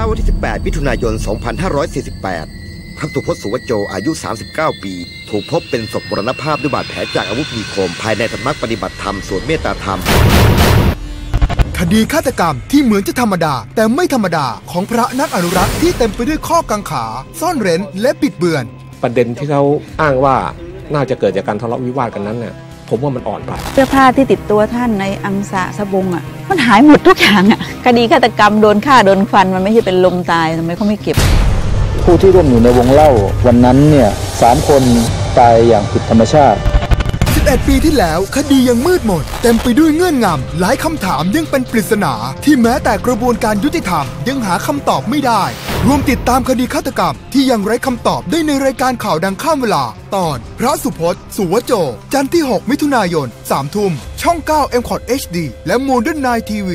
ช้าวันที่ 18 มิถุนายน 2548 พระสุพจน์สุวโจอายุ 39 ปี ถูกพบเป็นศพมรณภาพด้วยบาดแผลจากอาวุธมีคม ภายในสำนักปฏิบัติธรรมสวนเมตตาธรรม คดีฆาตกรรมที่เหมือนจะธรรมดา แต่ไม่ธรรมดาของพระนักอนุรักษ์ที่เต็มไปด้วยข้อกังขา ซ่อนเร้นและปิดเบือน ประเด็นที่เขาอ้างว่าน่าจะเกิดจากการทะเลาะวิวาทกันนั้นเนี่ย ผมว่ามันอ่อนไป เสื้อผ้าที่ติดตัวท่านในอังสะสบงอะ มันหายหมดทุกอย่างอะ คดีฆาตกรรมโดนฆ่าโดนฟัน มันไม่ใช่เป็นลมตายทำไมเขาไม่เก็บ ผู้ที่ร่วมอยู่ในวงเล่าวันนั้นเนี่ยสามคนตายอย่างผิดธรรมชาติ 11 ปีที่แล้วคดียังมืดมนเต็มไปด้วยเงื่อนงำหลายคำถามยังเป็นปริศนา ที่แม้แต่กระบวนการยุติธรรมยังหาคำตอบไม่ได้ รวมติดตามคดีฆาตกรรม ที่ยังไร้คำตอบได้ในรายการข่าวดังข้ามเวลา ตอน พระสุพจน์ สุวโจ จันทร์ที่ 6 มิถุนายน3ทุ่มช่อง 9 m c o t HD และ Modern Night TV